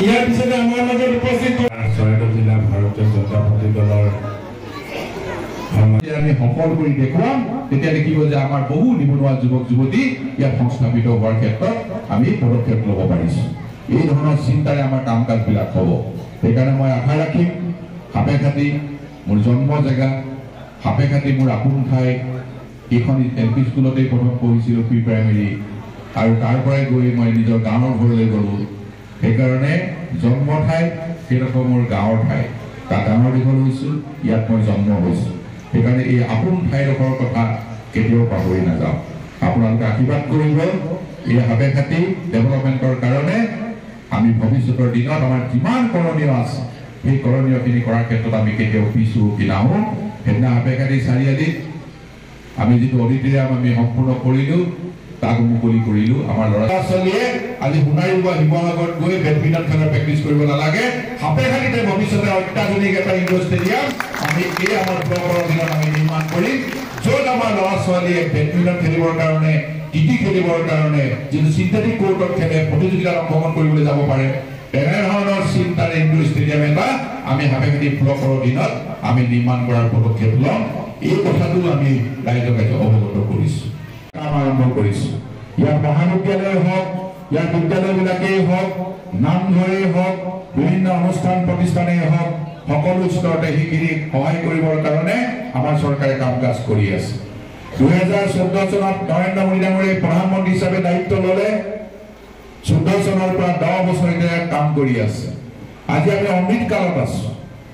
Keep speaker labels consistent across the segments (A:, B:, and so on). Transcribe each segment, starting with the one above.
A: ইয়াৰ পিছতে আমাৰ মাজত উপস্থিত চৰাইদেউ জিলা ভাৰতীয় জনতা পাৰ্টি দলৰ
B: আমি সফল কৰি দেখুৱাম তেতিয়া দেখিব যে আমাৰ বহু নিবনুৱা যুৱক যুৱতী ইয়াত সংস্থাপিত হোৱাৰ ক্ষেত্ৰত আমি পদক্ষেপ ল'ব পাৰিছোঁ। এই ধৰণৰ চিন্তাৰে আমাৰ কাম কাজবিলাক হ'ব। সেইকাৰণে মই আশা ৰাখিম সাপে খাটি মোৰ জন্ম জেগা সাপে খাটি মোৰ আপোন ঠাই এইখন এল পি স্কুলতেই প্ৰথম পঢ়িছিলোঁ প্ৰি প্ৰাইমেৰী আৰু তাৰ পৰাই গৈ মই নিজৰ গাঁৱৰ ঘৰলৈ গ'লোঁ। সেইকাৰণে জন্ম ঠাই সেইডোখৰ মোৰ গাঁৱৰ ঠাই তাত ডাঙৰ দীঘল হৈছোঁ ইয়াত মই জন্ম হৈছোঁ। সেইকাৰণে এই আপোন ঠাইডোখৰৰ কথা কেতিয়াও পাহৰি নাযাওঁ। আপোনালোকে আশীৰ্বাদ কৰিব এই হাবে খাটি ডেভেলপমেণ্টৰ কাৰণে আমি ভৱিষ্যতৰ দিনত আমাৰ যিমান কৰণীয় আছে সেই কৰণীয়খিনি কৰাৰ ক্ষেত্ৰত আমি কেতিয়াও পিছু নাহোঁ সেইদিনা হাবে খাটি চাৰিআলিত আমি যিটো অডিটৰিয়াম আমি সম্পূৰ্ণ কৰিলোঁ তাক মুকলি কৰিলোঁ আমাৰ ল'ৰা ছোৱালীয়ে আজি সোণাৰী বা শিৱসাগৰত গৈ বেডমিণ্টন খেলৰ প্ৰেক্টিচ কৰিব নালাগে। সাপে খাটিতে ভৱিষ্যতে অত্যাধুনিক এটা ইনডোৰ ষ্টেডিয়াম আমি এই আমাৰ ব্লকৰ দিনত আমি নিৰ্মাণ কৰিম য'ত আমাৰ ল'ৰা ছোৱালীয়ে বেডমিণ্টন খেলিবৰ কাৰণে টিটি খেলিবৰ কাৰণে যিটো চিন্থেটিক কোৰ্টত খেলে প্ৰতিযোগিতাত অংশগ্ৰহণ কৰিবলৈ যাব পাৰে তেনেধৰণৰ চিন্তাৰে ইনডোৰ ষ্টেডিয়াম এটা আমি হাবেখাটি ব্লকৰ দিনত আমি নিৰ্মাণ কৰাৰ পদক্ষেপ ল'ম। এই কথাটো আমি ৰাইজক অৱগত কৰিছোঁ। কাম আৰম্ভ কৰিছোঁ। ইয়াৰ মহাবিদ্যালয় হওক ইয়াৰ বিদ্যালয়বিলাকেই হওক নামঘৰেই হওক বিভিন্ন অনুষ্ঠান প্ৰতিষ্ঠানেই হওক সকলো স্তৰতে সেইখিনিক সহায় কৰিবৰ কাৰণে আমাৰ চৰকাৰে কাম কাজ কৰি আছে। দুহেজাৰ চৈধ্য চনত নৰেন্দ্ৰ মোদী ডাঙৰীয়াই প্ৰধানমন্ত্ৰী হিচাপে দায়িত্ব ল'লে। চৈধ্য চনৰ পৰা দহ বছৰ এতিয়া কাম কৰি আছে। আজি আমি অমৃত কালত আছো।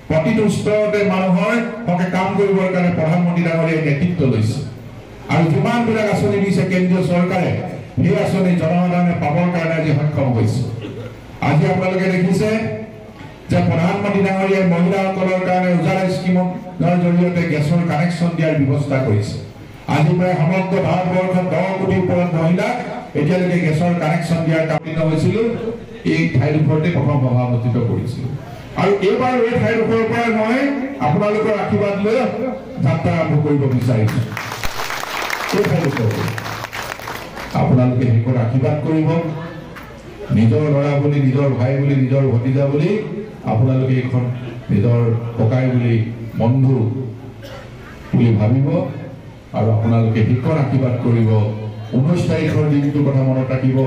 B: প্ৰতিটো স্তৰতে মানুহৰ হকে কাম কৰিবৰ কাৰণে প্ৰধানমন্ত্ৰী ডাঙৰীয়াই নেতৃত্ব লৈছে। আৰু যিমানবিলাক আঁচনি দিছে কেন্দ্ৰীয় চৰকাৰে সেই আঁচনি জনসাধাৰণে পাবৰ কাৰণে আজি সক্ষম হৈছে। আজি আপোনালোকে দেখিছে যে প্ৰধানমন্ত্ৰী ডাঙৰীয়াই মহিলাসকলৰ কাৰণে উজালা স্কীমৰ জৰিয়তে গেছৰ কানেকশ্যন দিয়াৰ ব্যৱস্থা কৰিছে। আজি প্ৰায় সমগ্ৰ ভাৰতবৰ্ষত দহ কোটিৰ ওপৰত মহিলাক এতিয়ালৈকে গেছৰ কানেকশ্যন দিয়াৰ কামিত হৈছিলো। এই ঠাইডোখৰতে প্ৰথম সভা অনুষ্ঠিত কৰিছিলো। আৰু এইবাৰ এই ঠাইডোখৰৰ পৰা মই আপোনালোকৰ আশীৰ্বাদ লৈ যাত্ৰা আৰম্ভ কৰিব বিচাৰিছো। আপোনালোকে শেষত আশীৰ্বাদ কৰিব। নিজৰ ল'ৰা বুলি নিজৰ ভাই বুলি নিজৰ ভতিজা বুলি আপোনালোকে এইখন নিজৰ ককাই বুলি বন্ধু বুলি ভাবিব আৰু আপোনালোকে শেষত আশীৰ্বাদ কৰিব। ঊনৈছ তাৰিখৰ দিনটোৰ কথা মনত ৰাখিব।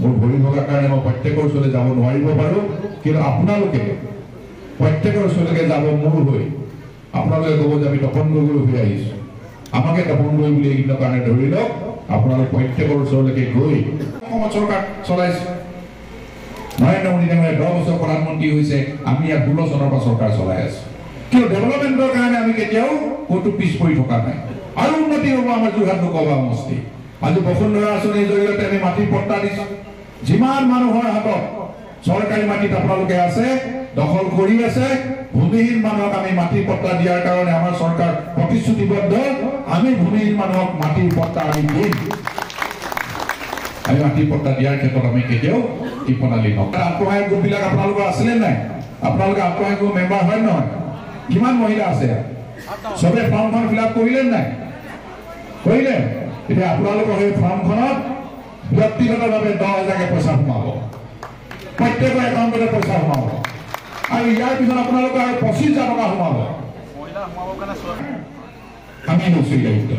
B: মোৰ ভৰি ভগাৰ কাৰণে মই প্ৰত্যেকৰ ওচৰলৈ যাব নোৱাৰিব পাৰোঁ কিন্তু আপোনালোকে প্ৰত্যেকৰ ওচৰলৈকে যাব মোৰ হৈ। আপোনালোকে ক'ব যে আমি তপন গগৈ হৈ আহিছোঁ। আমাকে তপন গগৈ বুলি এইকেইদিনৰ কাৰণে ধৰি লওক আপোনালোক প্ৰত্যেকৰ ওচৰলৈকে গৈ চৰকাৰ চলাইছে নৰেন্দ্ৰ মোদী ডাঙৰীয়া দহ বছৰ প্ৰধানমন্ত্ৰী হৈছে আমি ইয়াত ষোল্ল চনৰ পৰা চৰকাৰ চলাই আছো কিন্তু ডেভেলপমেণ্টৰ কাৰণে আমি কেতিয়াও ক'তো পিছ পৰি থকা নাই। আৰু উন্নতি হ'ব আমাৰ যোৰহাট লোকসভা সমষ্টি আজি বসুন্ধৰা আঁচনিৰ জৰিয়তে আমি মাটিৰ পট্টা দিছোঁ যিমান মানুহৰ হাতত চৰকাৰী মাটিত আপোনালোকে আছে দখল কৰি আছে ভূমিহীন মানুহক আমি মাটিৰ পট্টা দিয়াৰ কাৰণে আমাৰ চৰকাৰ প্ৰতিশ্ৰুতিবদ্ধ আমি ভূমিহীন মানুহক মাটিৰ পট্টা আমি দিম। আমি মাটিৰ পট্টা দিয়াৰ ক্ষেত্ৰত আমি কেতিয়াও টিপনালি নকৰোঁ। আত্মসহায়ক গোটবিলাক আপোনালোকৰ আছিলে নাই? আপোনালোকে আত্মসহায়ক গোট মেম্বাৰ হয় নহয়? কিমান মহিলা আছে? চবে ফৰ্মখন ফিল আপ কৰিলে নাই? কৰিলে? এতিয়া আপোনালোকৰ সেই ফৰ্মখনত ব্যক্তিগতভাৱে দহ হাজাৰকে পইচা সোমাব। প্ৰত্যেকৰ একাউণ্টতে পইচা সোমাব। আৰু ইয়াৰ পিছত আপোনালোকৰ আৰু পঁচিছ হাজাৰ টকা সোমাব আমি লৈছো এই দায়িত্ব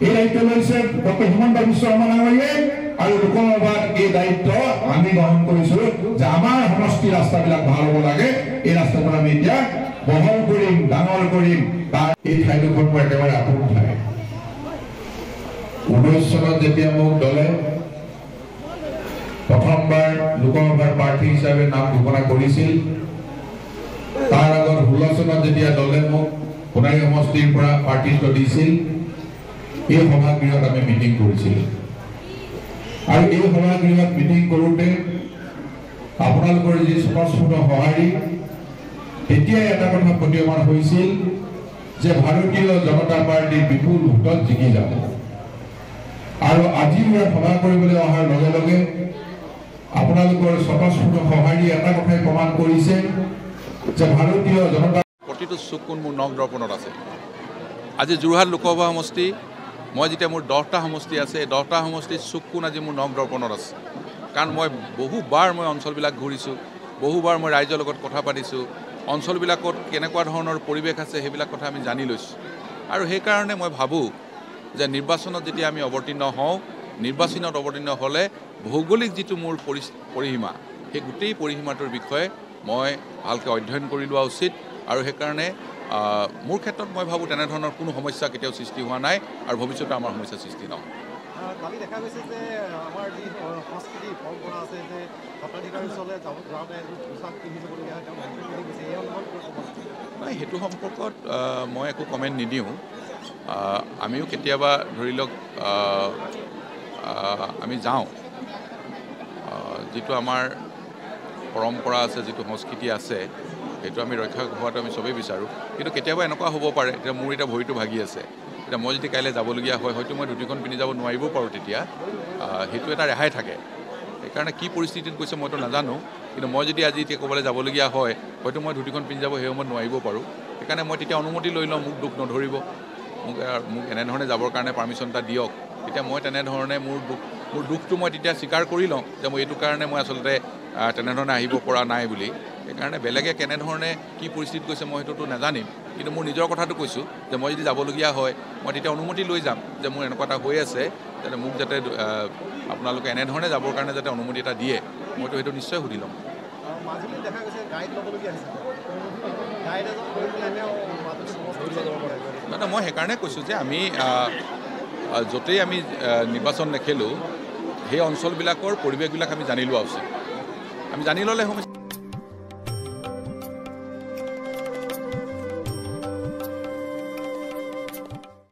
B: এই দায়িত্ব লৈছে ডক্টৰ হিমন্ত বিশ্ব শৰ্মা ডাঙৰীয়াই আৰু লোকসভাত এই দায়িত্ব আমি গ্ৰহণ কৰিছো যে আমাৰ সমষ্টি ৰাস্তাবিলাক ভাল হ'ব লাগে এই ৰাস্তাটো আমি এতিয়া
C: বহল কৰিম ডাঙৰ কৰিম তাৰ এই ঠাইডোখৰ মোৰ একেবাৰে আপোন ঠাই ঊনৈছ চনত যেতিয়া মোক দলে প্ৰথমবাৰ লোকসভাৰ প্ৰাৰ্থী হিচাপে নাম ঘোষণা কৰিছিল তাৰ আগত ষোল্ল চনত যেতিয়া দলে মোক সোণাৰী সমষ্টিৰ পৰা প্ৰাৰ্থিত্ব দিছিল এই সভাগৃহত আমি মিটিং কৰিছিলোঁ। আৰু এই সভাগৃহত মিটিং কৰোঁতে আপোনালোকৰ যি স্পষ্টফুট সঁহাৰি তেতিয়াই এটা কথা প্ৰতীয়মান হৈছিল যে ভাৰতীয় জনতা পাৰ্টীৰ বিপুল ভোটত জিকি যাব। আৰু আজি ইয়াত সভা কৰিবলৈ অহাৰ লগে লগে আপোনালোকৰ স্বতঃস্ফূৰ্ত সঁহাৰি এটা কথাই প্ৰমাণ কৰিছে
B: প্ৰতিটো চকুন মোৰ নখ দৰ্পণত আছে। আজি যোৰহাট লোকসভা সমষ্টি মই যেতিয়া মোৰ দহটা সমষ্টি আছে এই দহটা সমষ্টিৰ চকুন আজি মোৰ নখ দৰ্পণত আছে। কাৰণ মই বহুবাৰ মই অঞ্চলবিলাক ঘূৰিছোঁ বহুবাৰ মই ৰাইজৰ লগত কথা পাতিছোঁ অঞ্চলবিলাকত কেনেকুৱা ধৰণৰ পৰিৱেশ আছে সেইবিলাক কথা আমি জানি লৈছোঁ। আৰু সেইকাৰণে মই ভাবোঁ যে নিৰ্বাচনত যেতিয়া আমি অৱতীৰ্ণ হওঁ নিৰ্বাচনত অৱতীৰ্ণ হ'লে ভৌগোলিক যিটো মোৰ পৰি পৰিসীমা সেই গোটেই পৰিসীমাটোৰ বিষয়ে মই ভালকৈ অধ্যয়ন কৰি লোৱা উচিত আৰু সেইকাৰণে মোৰ ক্ষেত্ৰত মই ভাবোঁ তেনেধৰণৰ কোনো সমস্যা কেতিয়াও সৃষ্টি হোৱা নাই আৰু ভৱিষ্যতে আমাৰ সমস্যা সৃষ্টি নহয়
D: কালি দেখা গৈছে যে আমাৰ যি সংস্কৃতি পৰম্পৰা আছে যে ভোটাধিকাৰী ওচৰলৈ যাব যাওঁতে এযোৰ পোচাক পিন্ধি যাবলগীয়া হয় তেওঁ মন্ত্ৰী পিন্ধি গৈছে এই অনুভৱ ক'ব
B: নাই সেইটো সম্পৰ্কত মই একো কমেণ্ট নিদিওঁ। আমিও কেতিয়াবা ধৰি লওক আমি যাওঁ। যিটো আমাৰ পৰম্পৰা আছে যিটো সংস্কৃতি আছে সেইটো আমি ৰক্ষা হোৱাটো আমি চবেই বিচাৰোঁ। কিন্তু কেতিয়াবা এনেকুৱা হ'ব পাৰে এতিয়া মোৰ এতিয়া ভৰিটো ভাগি আছে। এতিয়া মই যদি কাইলৈ যাবলগীয়া হয় হয়তো মই ধুতিখন পিন্ধি যাব নোৱাৰিবও পাৰোঁ তেতিয়া। সেইটো এটা ৰেহাই থাকে। সেইকাৰণে কি পৰিস্থিতিত গৈছে মইতো নাজানো। কিন্তু মই যদি আজি এতিয়া ক'ৰবালৈ যাবলগীয়া হয় হয়তো মই ধুতিখন পিন্ধি যাব সেই সময়ত নোৱাৰিবও পাৰোঁ। সেইকাৰণে মই তেতিয়া অনুমতি লৈ লওঁ মোক দুখ নধৰিব। মোক মোক এনেধৰণে যাবৰ কাৰণে পাৰ্মিশ্যন এটা দিয়ক। তেতিয়া মই তেনেধৰণে মোৰ দুখ মোৰ দুখটো মই তেতিয়া স্বীকাৰ কৰি লওঁ যে মই এইটো কাৰণে মই আচলতে তেনেধৰণে আহিব পৰা নাই বুলি। সেইকাৰণে বেলেগে কেনেধৰণে কি পৰিস্থিতিত গৈছে মই সেইটোতো নাজানিম। কিন্তু মোৰ নিজৰ কথাটো কৈছোঁ যে মই যদি যাবলগীয়া হয় মই তেতিয়া অনুমতি লৈ যাম যে মোৰ এনেকুৱা এটা হৈ আছে যাতে মোক যাতে আপোনালোকে এনেধৰণে যাবৰ কাৰণে যাতে অনুমতি এটা দিয়ে। মইতো সেইটো নিশ্চয় সুধি ল'ম। নাই, মই সেইকাৰণে কৈছোঁ যে আমি য'তেই আমি নিৰ্বাচন নেখেলোঁ সেই অঞ্চলবিলাকৰ পৰিৱেশবিলাক আমি জানি লোৱা উচিত। আমি জানি ল'লে সমস্যা